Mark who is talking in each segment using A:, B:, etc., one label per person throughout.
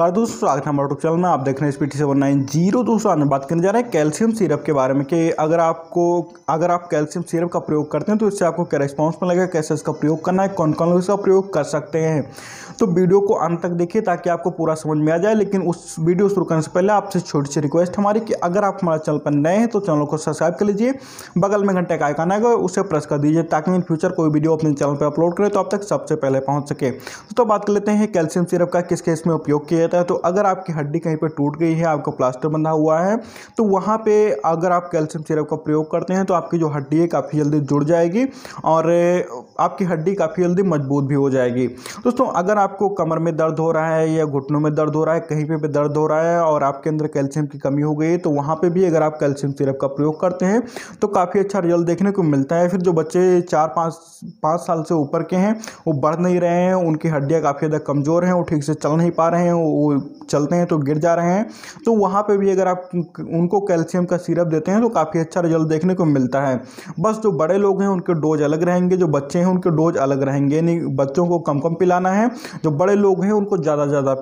A: और दोस्तों, स्वागत है हमारे यूट्यूब चैनल में। आप देख रहे हैं स्पीटी सेवन नाइन ज़ीरो। दोस्तों, आज बात करने जा रहे हैं कैल्शियम सिरप के बारे में कि अगर आपको, अगर आप कैल्शियम सिरप का प्रयोग करते हैं तो इससे आपको क्या रिस्पॉन्स मिलेगा, कैसे इसका प्रयोग करना है कौन कौन लोग इसका प्रयोग कर सकते हैं। तो वीडियो को अंत तक देखिए ताकि आपको पूरा समझ में आ जाए, लेकिन उस वीडियो शुरू करने से पहले आपसे छोटी सी रिक्वेस्ट हमारी कि अगर आप हमारे चैनल पर नए हैं तो चैनल को सब्सक्राइब कर लीजिए। बगल में घंटे का आइकन आएगा, उसे प्रेस कर दीजिए ताकि इन फ्यूचर कोई वीडियो अपने चैनल पर अपलोड करें तो आप तक सबसे पहले पहुँच सके। तो बात कर लेते हैं कैल्शियम सिरप का किस केस में उपयोग किया जाता है तो अगर आपकी हड्डी कहीं पर टूट गई है, आपका प्लास्टर बंधा हुआ है तो वहाँ पे अगर आप कैल्शियम सिरप का प्रयोग करते हैं तो आपकी जो हड्डी है काफ़ी जल्दी जुड़ जाएगी और आपकी हड्डी काफ़ी जल्दी मज़बूत भी हो जाएगी। दोस्तों, अगर आपको कमर में दर्द हो रहा है या घुटनों में दर्द हो रहा है, कहीं पे भी दर्द हो रहा है और आपके अंदर कैल्शियम की कमी हो गई है तो वहाँ पे भी अगर आप कैल्शियम सिरप का प्रयोग करते हैं तो काफ़ी अच्छा रिज़ल्ट देखने को मिलता है। फिर जो बच्चे चार, पाँच पाँच साल से ऊपर के हैं, वो बढ़ नहीं रहे हैं, उनकी हड्डियाँ काफ़ी ज़्यादा कमज़ोर हैं, वो ठीक से चल नहीं पा रहे हैं, वो चलते हैं तो गिर जा रहे हैं। तो वहाँ पे भी अगर आप उनको कैल्शियम का सिरप देते हैं तो काफ़ी अच्छा रिज़ल्ट देखने को मिलता है। बस जो बड़े लोग हैं उनके डोज अलग रहेंगे, जो बच्चे हैं उनके डोज अलग रहेंगे। यानी बच्चों को कम कम पिलाना है, जो बड़े लोग हैं उनको ज़्यादा ज़्यादा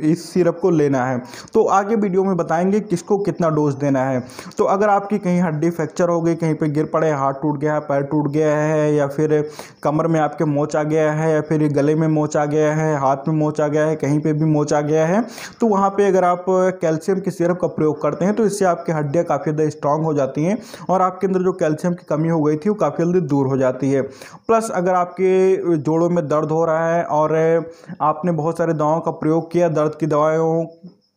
A: इस सिरप को लेना है। तो आगे वीडियो में बताएँगे किसको कितना डोज देना है। तो अगर आपकी कहीं हड्डी फ्रैक्चर हो गई, कहीं पे गिर पड़े, हाथ टूट गया है पैर टूट गया है, या फिर कमर में आपके मोच आ गया है, या फिर गले में मोच आ गया है, हाथ में मोच आ गया है, कहीं पे भी मोच आ गया है तो वहाँ पे अगर आप कैल्शियम के सिरप का प्रयोग करते हैं तो इससे आपकी हड्डियाँ काफ़ी ज़्यादा स्ट्रांग हो जाती हैं और आपके अंदर जो कैल्शियम की कमी हो गई थी, वो काफ़ी जल्दी दूर हो जाती है। प्लस अगर आपके जोड़ों में दर्द हो रहा है और आपने बहुत सारे दवाओं का प्रयोग किया, दर्द की दवाओं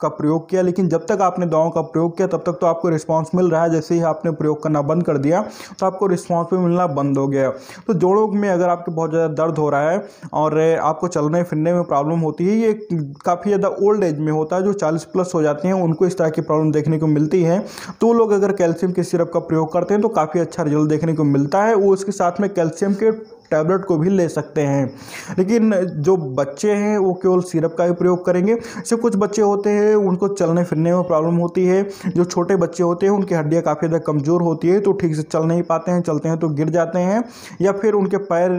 A: का प्रयोग किया, लेकिन जब तक आपने दवाओं का प्रयोग किया, तब तक तो आपको रिस्पांस मिल रहा है। जैसे ही आपने प्रयोग करना बंद कर दिया तो आपको रिस्पांस भी मिलना बंद हो गया। तो जोड़ों में अगर आपके बहुत ज़्यादा दर्द हो रहा है और आपको चलने फिरने में प्रॉब्लम होती है, ये काफ़ी ज़्यादा ओल्ड एज में होता है, जो चालीस प्लस हो जाते हैं, उनको इस तरह की प्रॉब्लम देखने को मिलती है। तो लोग अगर कैल्शियम के सिरप का प्रयोग करते हैं तो काफ़ी अच्छा रिज़ल्ट देखने को मिलता है। वो उसके साथ में कैल्शियम के टैबलेट को भी ले सकते हैं। लेकिन जो बच्चे हैं, वो केवल सिरप का ही प्रयोग करेंगे। जैसे कुछ बच्चे होते हैं, उनको चलने फिरने में प्रॉब्लम होती है। जो छोटे बच्चे होते हैं, उनकी हड्डियाँ काफ़ी ज़्यादा कमज़ोर होती है तो ठीक से चल नहीं पाते हैं, चलते हैं तो गिर जाते हैं, या फिर उनके पैर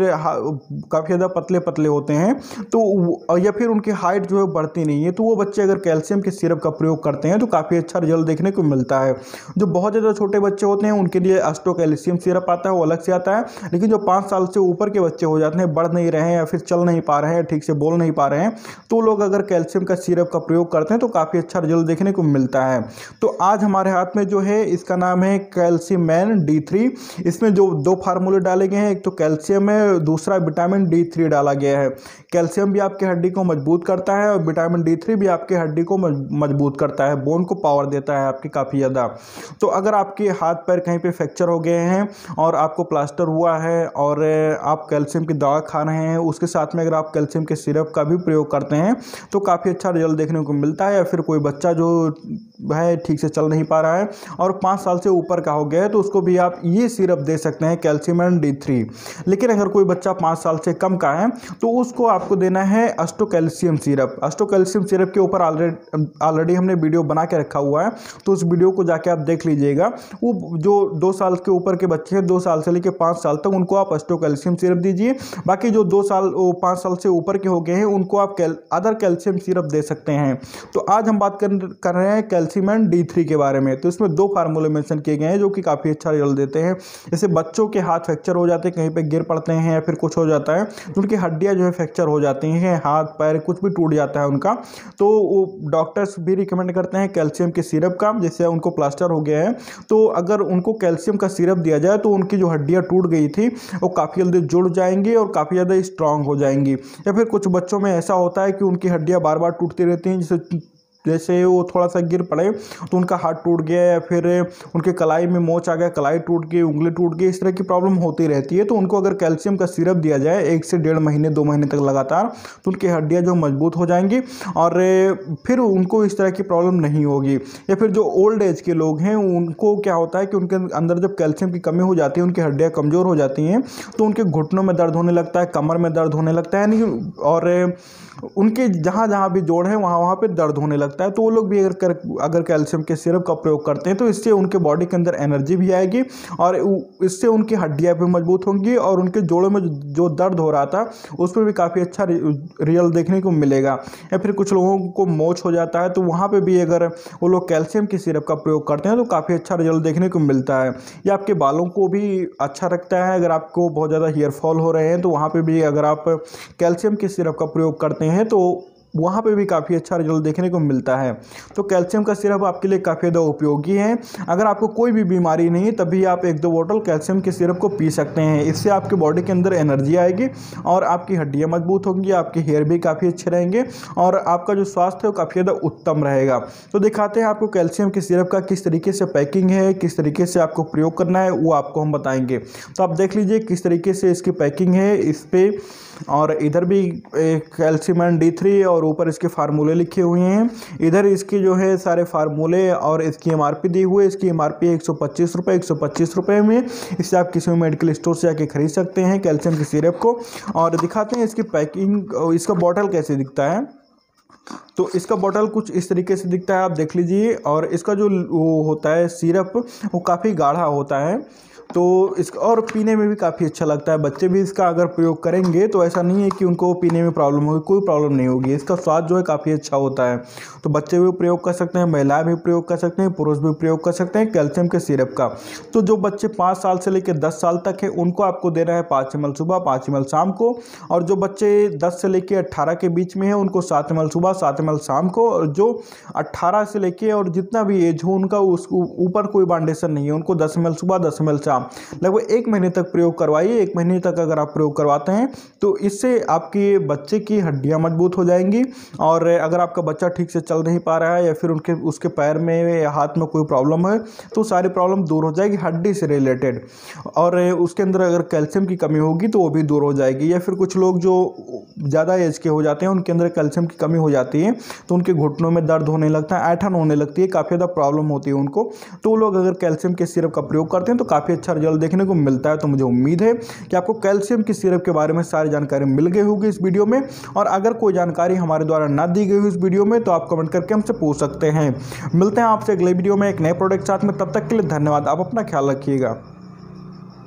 A: काफ़ी ज़्यादा पतले पतले होते हैं तो या फिर उनकी हाइट जो है बढ़ती नहीं है। तो वो बच्चे अगर कैल्शियम के सिरप का प्रयोग करते हैं तो काफ़ी अच्छा रिज़ल्ट देखने को मिलता है। जो बहुत ज़्यादा छोटे बच्चे होते हैं, उनके लिए अस्टो कैल्शियम सिरप आता है, वो अलग से आता है। लेकिन जो पाँच साल से ऊपर के बच्चे हो जाते हैं, बढ़ नहीं रहे हैं या फिर चल नहीं पा रहे हैं, ठीक से बोल नहीं पा रहे हैं तो लोग अगर कैल्शियम का सिरप का प्रयोग करते हैं तो काफ़ी अच्छा रिज़ल्ट देखने को मिलता है। तो आज हमारे हाथ में जो है, इसका नाम है कैल्शियम मैन डी थ्री इसमें जो दो फार्मूले डाले गए हैं, एक तो कैल्शियम है, दूसरा विटामिन डी थ्री डाला गया है। कैल्शियम भी आपकी हड्डी को मज़बूत करता है और विटामिन डी थ्री भी आपकी हड्डी को मज़बूत करता है बोन को पावर देता है आपकी काफ़ी ज़्यादा। तो अगर आपके हाथ पैर कहीं पे फ्रैक्चर हो गए हैं और आपको प्लास्टर हुआ है और आप कैल्शियम की दवा खा रहे हैं, उसके साथ में अगर आप कैल्शियम के सिरप का भी प्रयोग करते हैं तो काफ़ी अच्छा रिज़ल्ट देखने को मिलता है या फिर कोई बच्चा जो है ठीक से चल नहीं पा रहा है और पाँच साल से ऊपर का हो गया है तो उसको भी आप ये सिरप दे सकते हैं कैल्शियम एंड डी थ्री। लेकिन अगर कोई बच्चा पाँच साल से कम का है तो उसको आपको देना है अस्टो कैल्शियम सिरप। अस्टो कैल्शियम सिरप के ऊपर ऑलरेडी ऑलरेडी हमने वीडियो बना के रखा हुआ है तो उस वीडियो को जाके आप देख लीजिएगा। वो जो दो साल के ऊपर के बच्चे हैं, दो साल से लेकर पाँच साल तक उनको आप अस्टो कैल्शियम सिरप दीजिए। बाकी जो दो साल पाँच साल से ऊपर के हो गए हैं, उनको आप कैल अदर कैल्शियम सिरप दे सकते हैं। तो आज हम बात कर कर रहे हैं कैल्शियम एंड डी थ्री के बारे में। तो इसमें दो फार्मूले मेंशन किए गए हैं, जो कि काफ़ी अच्छा रिज़ल्ट देते हैं। जैसे बच्चों के हाथ फ्रैक्चर हो जाते हैं, कहीं पर गिर पड़ते हैं या फिर कुछ हो जाता है तो उनकी हड्डियाँ जो है फ्रैक्चर हो जाती हैं, हाथ, पैर, कुछ भी टूट जाता है उनका। तो वो डॉक्टर्स भी रिकमेंड करते हैं कैल्शियम के सिरप का जैसे उनको प्लास्टर हो गया है। तो अगर उनको कैल्शियम का सिरप दिया जाए तो उनकी जो हड्डियाँ टूट गई थी, वो काफ़ी जल्दी जुड़ जाएँगी और काफ़ी ज़्यादा स्ट्रांग हो जाएँगी। या फिर कुछ बच्चों में ऐसा होता है कि उनकी हड्डियाँ बार बार टूटती रहती हैं, जैसे जैसे वो थोड़ा सा गिर पड़े तो उनका हाथ टूट गया या फिर उनके कलाई में मोच आ गया, कलाई टूट गई, उंगली टूट गई, इस तरह की प्रॉब्लम होती रहती है। तो उनको अगर कैल्शियम का सिरप दिया जाए, एक से डेढ़ महीने, दो महीने तक लगातार तो उनकी हड्डियाँ जो मज़बूत हो जाएँगी और फिर उनको इस तरह की प्रॉब्लम नहीं होगी। या फिर जो ओल्ड एज के लोग हैं, उनको क्या होता है कि उनके अंदर जब कैल्शियम की कमी हो जाती है, उनकी हड्डियाँ कमज़ोर हो जाती हैं तो उनके घुटनों में दर्द होने लगता है, कमर में दर्द होने लगता है, यानी और उनके जहाँ जहाँ भी जोड़ है, वहाँ वहाँ पर दर्द होने लगता लगता है तो वो लोग भी अगर कर, अगर कैल्शियम के सिरप का प्रयोग करते हैं तो इससे उनके बॉडी के अंदर एनर्जी भी आएगी और इससे उनकी हड्डियाँ भी मज़बूत होंगी और उनके जोड़ों में जो दर्द हो रहा था उस पर भी काफ़ी अच्छा रियल देखने को मिलेगा। या फिर कुछ लोगों को मोच हो जाता है तो वहाँ पर भी अगर वो लोग कैल्शियम के सिरप का प्रयोग करते हैं तो काफ़ी अच्छा रिज़ल्ट देखने को मिलता है। या आपके बालों को भी अच्छा रखता है अगर आपको बहुत ज़्यादा हेयर फॉल हो रहे हैं तो वहाँ पर भी अगर आप कैल्शियम के सिरप का प्रयोग करते हैं तो वहाँ पे भी काफ़ी अच्छा रिज़ल्ट देखने को मिलता है। तो कैल्शियम का सिरप आपके लिए काफ़ी ज़्यादा उपयोगी है। अगर आपको कोई भी बीमारी नहीं है, तभी आप एक दो बोतल कैल्शियम के सिरप को पी सकते हैं। इससे आपके बॉडी के अंदर एनर्जी आएगी और आपकी हड्डियाँ मज़बूत होंगी, आपके हेयर भी काफ़ी अच्छे रहेंगे और आपका जो स्वास्थ्य है वो काफ़ी ज़्यादा उत्तम रहेगा। तो दिखाते हैं आपको कैल्शियम के सिरप का किस तरीके से पैकिंग है, किस तरीके से आपको प्रयोग करना है, वो आपको हम बताएँगे। तो आप देख लीजिए किस तरीके से इसकी पैकिंग है। इस पर और इधर भी कैल्शियम डी थ्री और ऊपर इसके फार्मूले लिखे हुए हैं। इधर इसके जो है सारे फार्मूले और इसकी एमआरपी दी हुई है। इसकी एम आर पी एक सौ पच्चीस रुपये एक सौ पच्चीस रुपये में। इससे आप किसी भी मेडिकल स्टोर से जाके खरीद सकते हैं कैल्शियम के सिरप को। और दिखाते हैं इसकी पैकिंग, इसका बॉटल कैसे दिखता है। तो इसका बॉटल कुछ इस तरीके से दिखता है, आप देख लीजिए। और इसका जो वो होता है सिरप वो काफ़ी गाढ़ा होता है। तो इस और पीने में भी काफ़ी अच्छा लगता है। बच्चे भी इसका अगर प्रयोग करेंगे तो ऐसा नहीं है कि उनको पीने में प्रॉब्लम होगी, कोई प्रॉब्लम नहीं होगी। इसका स्वाद जो है काफ़ी अच्छा होता है। तो बच्चे भी प्रयोग कर सकते हैं, महिलाएँ भी प्रयोग कर सकते हैं, पुरुष भी प्रयोग कर सकते हैं कैल्शियम के सिरप का। तो जो बच्चे पाँच साल से लेकर दस साल तक है, उनको आपको देना है पाँच एम सुबह, पाँच एम शाम को। और जो बच्चे दस से लेकर अट्ठारह के बीच में है, उनको सात एम सुबह, सात एम शाम को। और जो अट्ठारह से लेकर, और जितना भी एज हो, उनका उस ऊपर कोई बाउंडेशन नहीं है। उनको दस एम सुबह, दस एम शाम। लगभग एक महीने तक प्रयोग करवाइए, एक महीने तक अगर आप प्रयोग करवाते हैं तो इससे आपके बच्चे की हड्डियाँ मज़बूत हो जाएँगी और अगर आपका बच्चा ठीक से चल नहीं पा रहा है या फिर उनके, उसके पैर में या हाथ में कोई प्रॉब्लम है तो सारी प्रॉब्लम दूर हो जाएगी हड्डी से रिलेटेड। और उसके अंदर अगर कैल्शियम की कमी होगी तो वो भी दूर हो जाएगी। या फिर कुछ लोग जो ज़्यादा एज के हो जाते हैं, उनके अंदर कैल्शियम की कमी हो जाती है तो उनके घुटनों में दर्द होने लगता है, ऐठन होने लगती है, काफ़ी ज़्यादा प्रॉब्लम होती है उनको। तो लोग अगर कैल्शियम के सिरप का प्रयोग करते हैं तो काफ़ी अच्छा रिज़ल्ट देखने को मिलता है तो मुझे उम्मीद है कि आपको कैल्शियम की सिरप के बारे में सारी जानकारी मिल गई होगी इस वीडियो में। और अगर कोई जानकारी हमारे द्वारा ना दी गई हो इस वीडियो में तो आप कमेंट करके हमसे पूछ सकते हैं। मिलते हैं आपसे अगले वीडियो में एक नए प्रोडक्ट साथ में। तब तक के लिए धन्यवाद। आप अपना ख्याल रखिएगा।